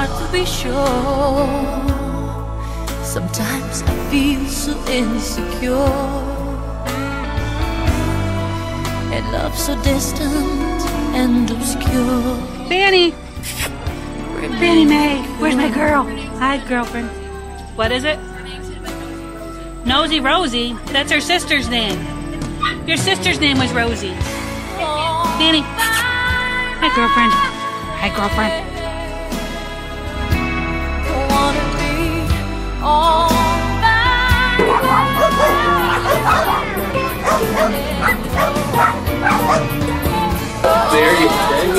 Hard to be sure. Sometimes I feel so insecure. And love so distant and obscure. Fannie! Fannie Mae, where's my girl? Hi, girlfriend. What is it? Nosy Rosie? That's her sister's name. Your sister's name was Rosie. Fannie. Hi, girlfriend. Hi, girlfriend.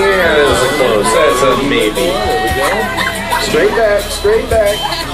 Yeah, that was a close. That's a maybe. There we go. Straight back, straight back.